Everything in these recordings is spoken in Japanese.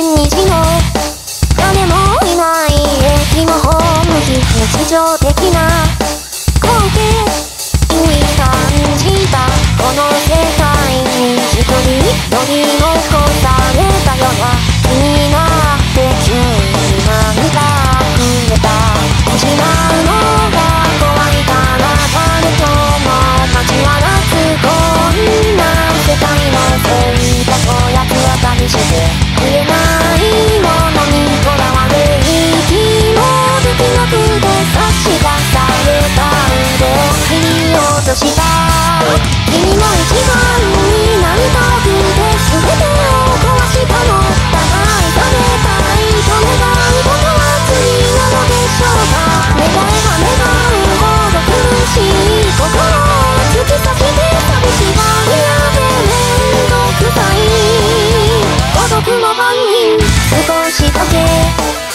にし誰もいない。駅のホーム非日常的な。光景。に感じた。この世界に一人のりのして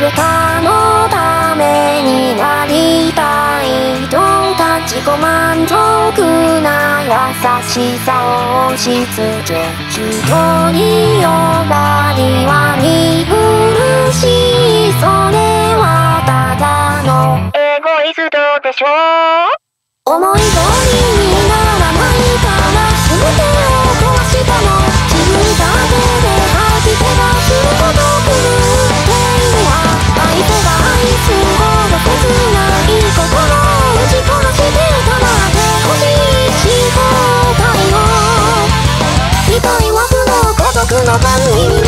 誰かのためになりたい。と立ち己満足な優しさを押し付け人に呼ばりは鈍る so 你